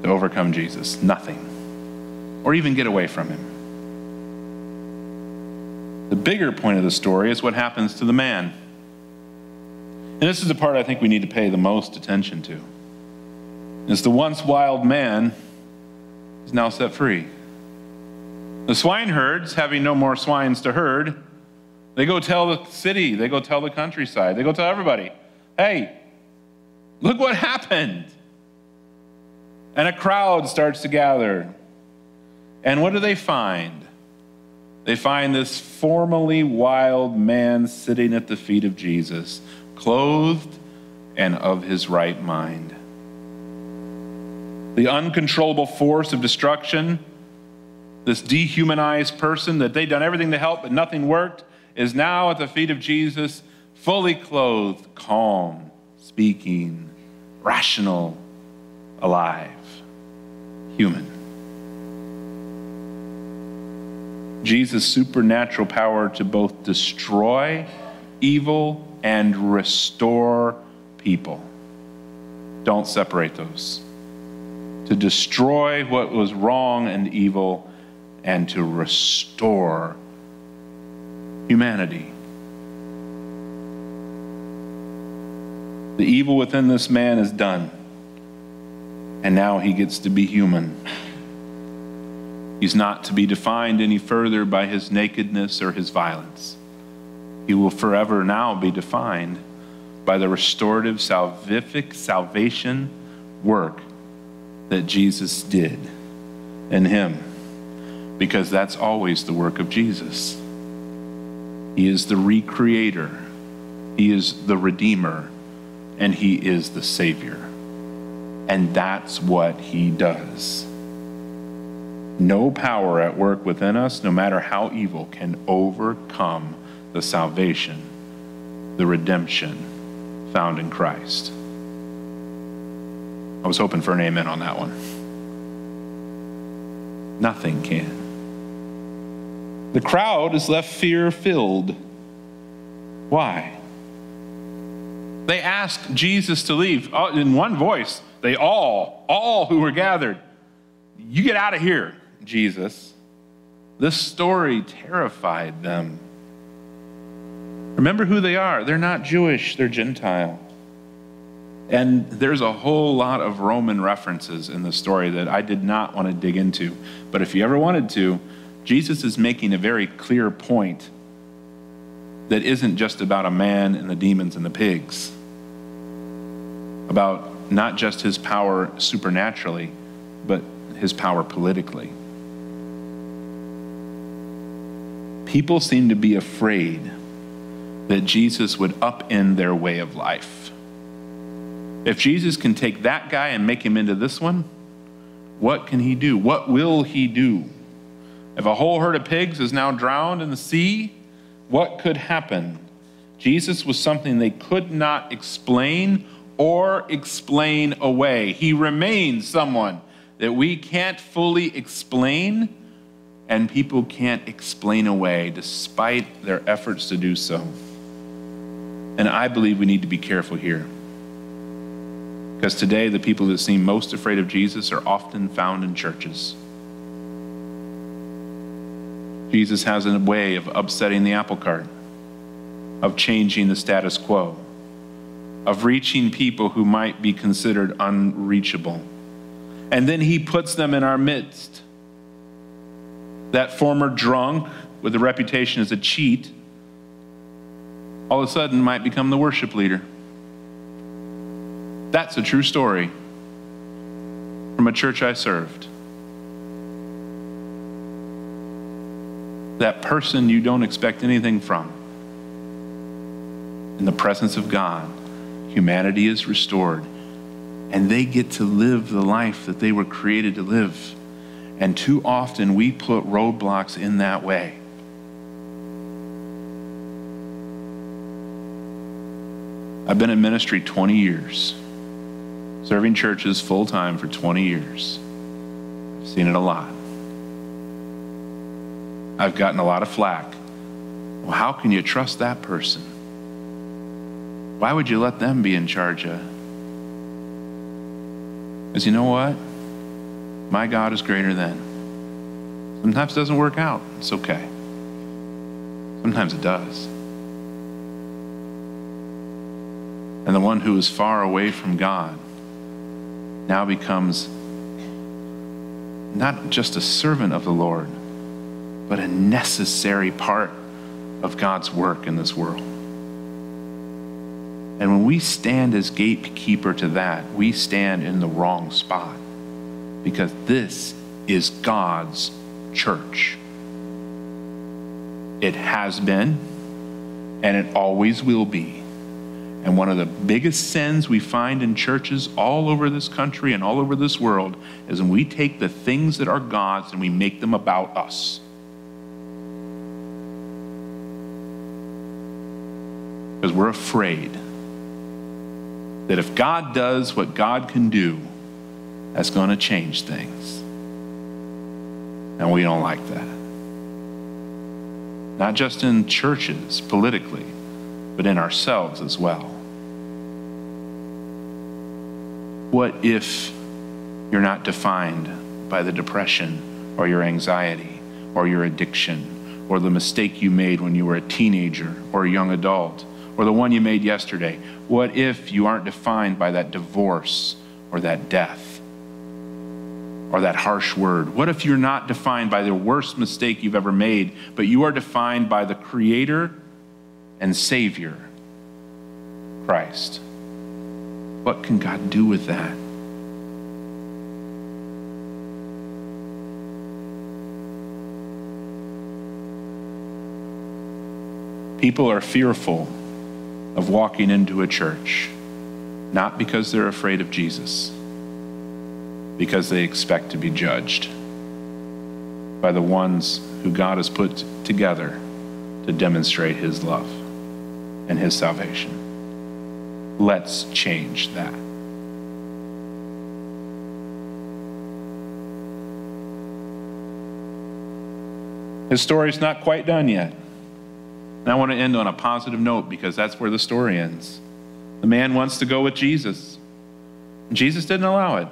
to overcome Jesus. Nothing. Or even get away from him. The bigger point of the story is what happens to the man. And this is the part I think we need to pay the most attention to. Is the once wild man is now set free. The swineherds, having no more swines to herd, they go tell the city, they go tell the countryside, they go tell everybody, hey, look what happened. And a crowd starts to gather. And what do they find? They find this formerly wild man sitting at the feet of Jesus, clothed and of his right mind. The uncontrollable force of destruction, this dehumanized person that they'd done everything to help but nothing worked, is now at the feet of Jesus, fully clothed, calm, speaking, rational, alive, human. Jesus' supernatural power to both destroy evil and restore people. Don't separate those. To destroy what was wrong and evil and to restore humanity. The evil within this man is done, and now he gets to be human. He's not to be defined any further by his nakedness or his violence. He will forever now be defined by the restorative, salvific salvation work that Jesus did in him, because that's always the work of Jesus. He is the recreator, He is the redeemer, and He is the Savior. And that's what He does. No power at work within us, no matter how evil, can overcome the salvation, the redemption found in Christ. I was hoping for an amen on that one. Nothing can. The crowd is left fear filled. Why? They ask Jesus to leave uh, in one voice. They all, all who were gathered, you get out of here. Jesus. This story terrified them. Remember who they are. They're not Jewish, they're Gentile. And there's a whole lot of Roman references in the story that I did not want to dig into. But if you ever wanted to, Jesus is making a very clear point that isn't just about a man and the demons and the pigs, about not just his power supernaturally, but his power politically. people seem to be afraid that Jesus would upend their way of life. If Jesus can take that guy and make him into this one, what can he do? What will he do? If a whole herd of pigs is now drowned in the sea, what could happen? Jesus was something they could not explain or explain away. He remains someone that we can't fully explain and people can't explain away despite their efforts to do so. And I believe we need to be careful here. Because today, the people that seem most afraid of Jesus are often found in churches. Jesus has a way of upsetting the apple cart, of changing the status quo, of reaching people who might be considered unreachable. And then he puts them in our midst. That former drunk with a reputation as a cheat all of a sudden might become the worship leader. That's a true story from a church I served. That person you don't expect anything from. In the presence of God, humanity is restored, and they get to live the life that they were created to live. And too often we put roadblocks in that way. I've been in ministry 20 years, serving churches full time for 20 years. I've seen it a lot. I've gotten a lot of flack. Well, how can you trust that person? Why would you let them be in charge of? Because you know what? My God is greater than. Sometimes it doesn't work out. It's okay. Sometimes it does. And the one who is far away from God now becomes not just a servant of the Lord, but a necessary part of God's work in this world. And when we stand as gatekeeper to that, we stand in the wrong spot because this is God's church. It has been, and it always will be. And one of the biggest sins we find in churches all over this country and all over this world is when we take the things that are God's and we make them about us. Because we're afraid that if God does what God can do, that's going to change things. And we don't like that. Not just in churches, politically, but in ourselves as well. What if you're not defined by the depression or your anxiety or your addiction or the mistake you made when you were a teenager or a young adult or the one you made yesterday? What if you aren't defined by that divorce or that death or that harsh word? What if you're not defined by the worst mistake you've ever made, but you are defined by the Creator and Savior, Christ? What can God do with that? People are fearful of walking into a church, not because they're afraid of Jesus, because they expect to be judged by the ones who God has put together to demonstrate his love and his salvation. Let's change that. His story's not quite done yet. And I want to end on a positive note because that's where the story ends. The man wants to go with Jesus. Jesus didn't allow it.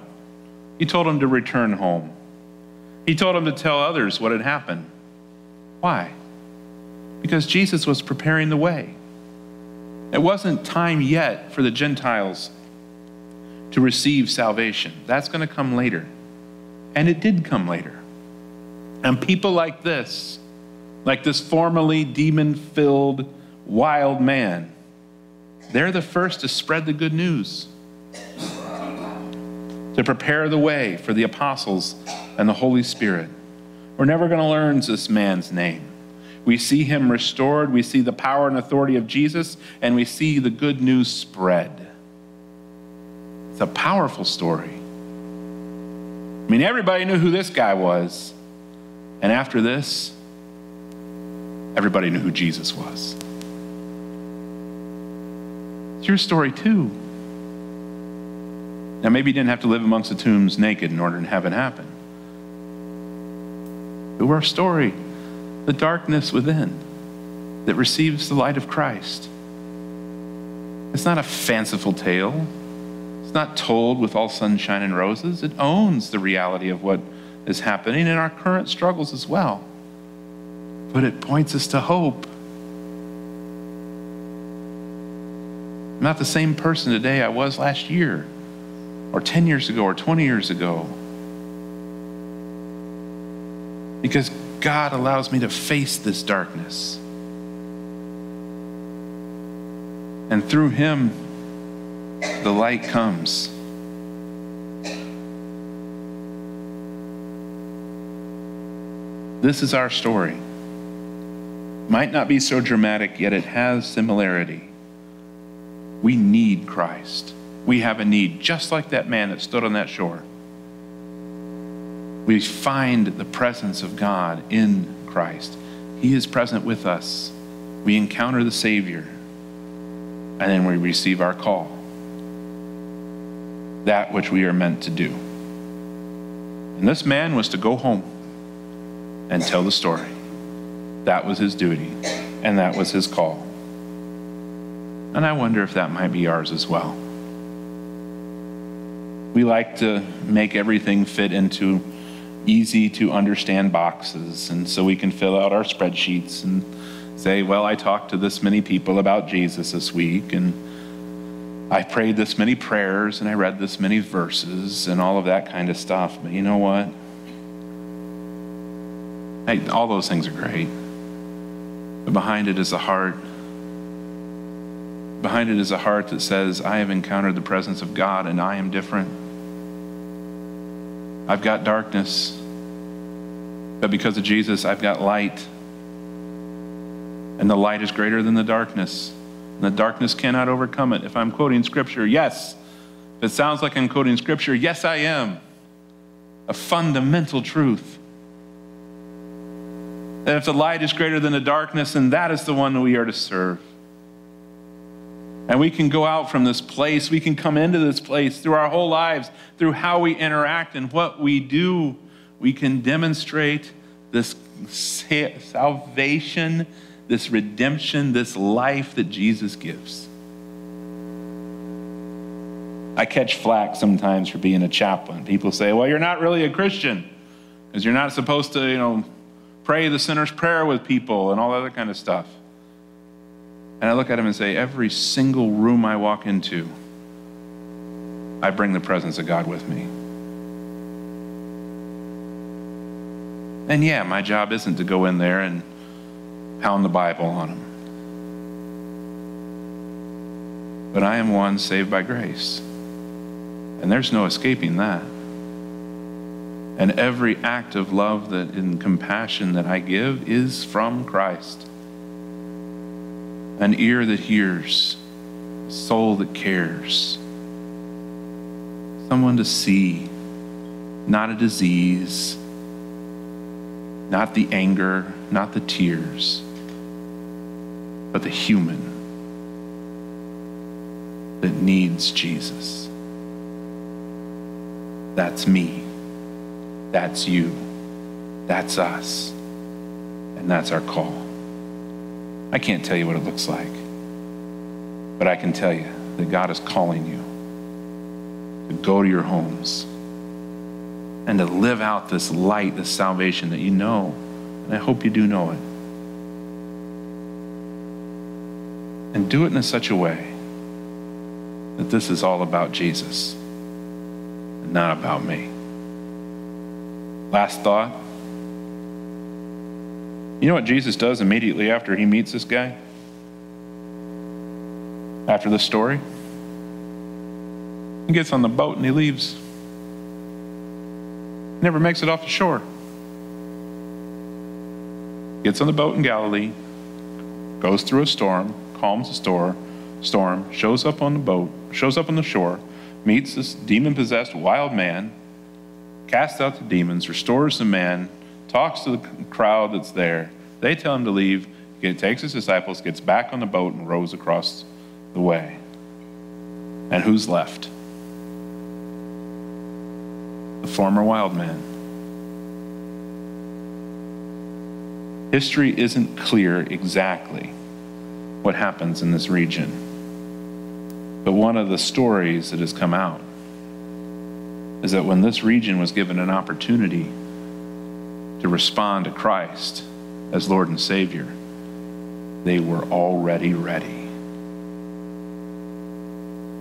He told him to return home. He told him to tell others what had happened. Why? Because Jesus was preparing the way. It wasn't time yet for the Gentiles to receive salvation. That's going to come later. And it did come later. And people like this, like this formerly demon filled wild man. They're the first to spread the good news, to prepare the way for the apostles and the Holy Spirit. We're never going to learn this man's name. We see him restored, we see the power and authority of Jesus, and we see the good news spread. It's a powerful story. I mean, everybody knew who this guy was. And after this, everybody knew who Jesus was. It's your story too. Now, maybe you didn't have to live amongst the tombs naked in order to have it happen. But a story, the darkness within that receives the light of Christ. It's not a fanciful tale. It's not told with all sunshine and roses. It owns the reality of what is happening in our current struggles as well but it points us to hope. I'm not the same person today I was last year, or 10 years ago, or 20 years ago. Because God allows me to face this darkness. And through Him, the light comes. This is our story. Might not be so dramatic, yet it has similarity. We need Christ. We have a need, just like that man that stood on that shore. We find the presence of God in Christ. He is present with us. We encounter the Savior, and then we receive our call that which we are meant to do. And this man was to go home and tell the story. That was his duty, and that was his call. And I wonder if that might be ours as well. We like to make everything fit into easy to understand boxes, and so we can fill out our spreadsheets and say, Well, I talked to this many people about Jesus this week, and I prayed this many prayers, and I read this many verses, and all of that kind of stuff. But you know what? Hey, all those things are great. But behind it is a heart. Behind it is a heart that says, I have encountered the presence of God and I am different. I've got darkness, but because of Jesus, I've got light. And the light is greater than the darkness. And the darkness cannot overcome it. If I'm quoting scripture, yes. If it sounds like I'm quoting scripture, yes, I am. A fundamental truth. That if the light is greater than the darkness, then that is the one we are to serve. And we can go out from this place, we can come into this place through our whole lives, through how we interact and what we do. We can demonstrate this salvation, this redemption, this life that Jesus gives. I catch flack sometimes for being a chaplain. People say, well, you're not really a Christian because you're not supposed to, you know, pray the sinner's prayer with people and all that other kind of stuff. And I look at him and say, every single room I walk into, I bring the presence of God with me. And yeah, my job isn't to go in there and pound the Bible on them. But I am one saved by grace. And there's no escaping that. And every act of love that and compassion that I give is from Christ. An ear that hears, a soul that cares, someone to see, not a disease, not the anger, not the tears, but the human that needs Jesus. That's me. That's you. That's us. And that's our call. I can't tell you what it looks like, but I can tell you that God is calling you to go to your homes and to live out this light, this salvation that you know. And I hope you do know it. And do it in such a way that this is all about Jesus and not about me. Last thought. You know what Jesus does immediately after he meets this guy? After the story? He gets on the boat and he leaves. Never makes it off the shore. Gets on the boat in Galilee, goes through a storm, calms the storm, storm, shows up on the boat, shows up on the shore, meets this demon possessed wild man, casts out the demons, restores the man, talks to the crowd that's there. They tell him to leave. He takes his disciples, gets back on the boat, and rows across the way. And who's left? The former wild man. History isn't clear exactly what happens in this region. But one of the stories that has come out is that when this region was given an opportunity to respond to Christ as Lord and Savior, they were already ready.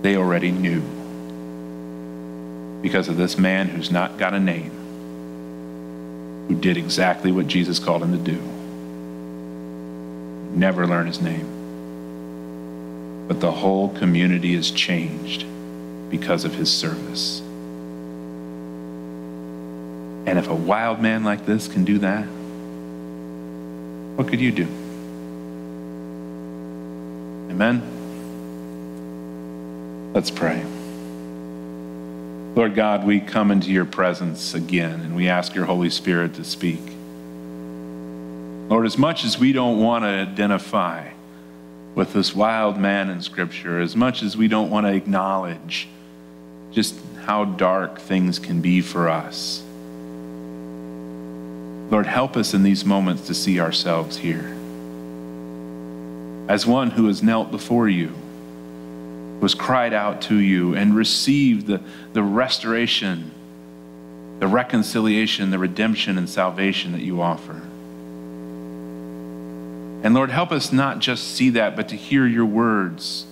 they already knew because of this man who's not got a name, who did exactly what Jesus called him to do. Never learn his name. But the whole community is changed because of his service. And if a wild man like this can do that, what could you do? Amen? Let's pray. Lord God, we come into your presence again and we ask your Holy Spirit to speak. Lord, as much as we don't want to identify with this wild man in Scripture, as much as we don't want to acknowledge just how dark things can be for us, Lord, help us in these moments to see ourselves here as one who has knelt before you was cried out to you and received the, the restoration, the reconciliation, the redemption, and salvation that you offer. And Lord, help us not just see that, but to hear your words,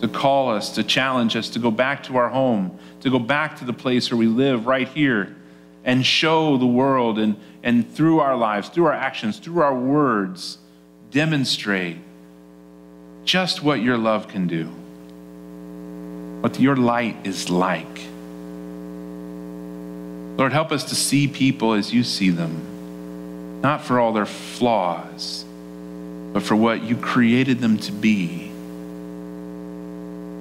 to call us, to challenge us, to go back to our home, to go back to the place where we live right here and show the world and, and through our lives, through our actions, through our words, demonstrate just what your love can do what your light is like. Lord, help us to see people as you see them, not for all their flaws, but for what you created them to be.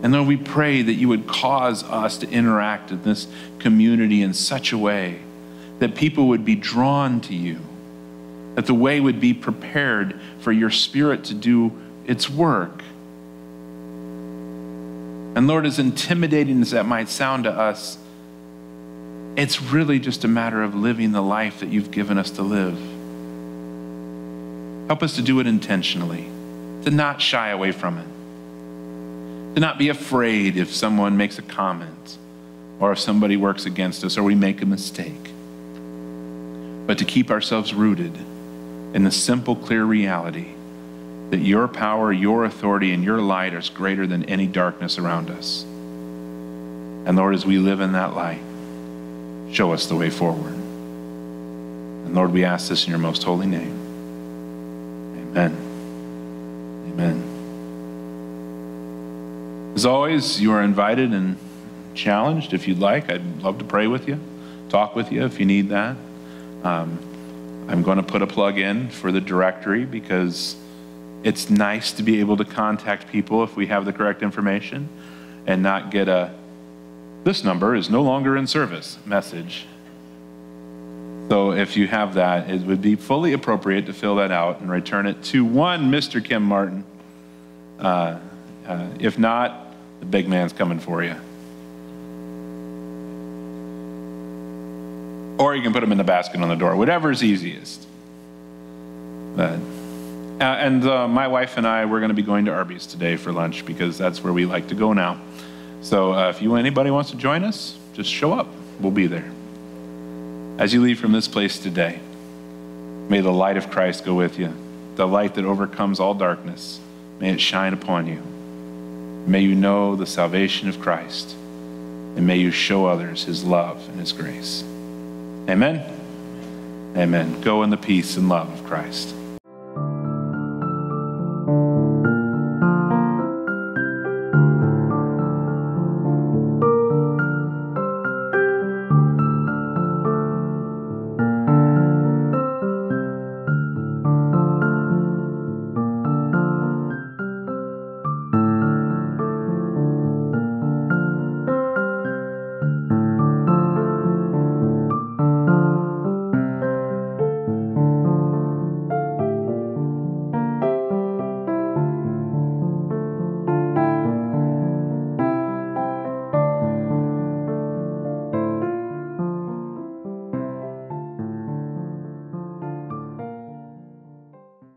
And Lord, we pray that you would cause us to interact in this community in such a way that people would be drawn to you, that the way would be prepared for your spirit to do its work and Lord, as intimidating as that might sound to us, it's really just a matter of living the life that you've given us to live. Help us to do it intentionally, to not shy away from it, to not be afraid if someone makes a comment or if somebody works against us or we make a mistake, but to keep ourselves rooted in the simple, clear reality that your power, your authority, and your light is greater than any darkness around us. And Lord, as we live in that light, show us the way forward. And Lord, we ask this in your most holy name. Amen. Amen. As always, you are invited and challenged if you'd like. I'd love to pray with you, talk with you if you need that. Um, I'm going to put a plug in for the directory because it's nice to be able to contact people if we have the correct information and not get a this number is no longer in service message. So if you have that, it would be fully appropriate to fill that out and return it to one Mr. Kim Martin. Uh, uh, if not, the big man's coming for you. Or you can put them in the basket on the door, whatever's easiest. But uh, and uh, my wife and I, we're going to be going to Arby's today for lunch because that's where we like to go now. So uh, if you anybody wants to join us, just show up. We'll be there. As you leave from this place today, may the light of Christ go with you, the light that overcomes all darkness. May it shine upon you. May you know the salvation of Christ, and may you show others his love and his grace. Amen. Amen. Go in the peace and love of Christ.